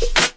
you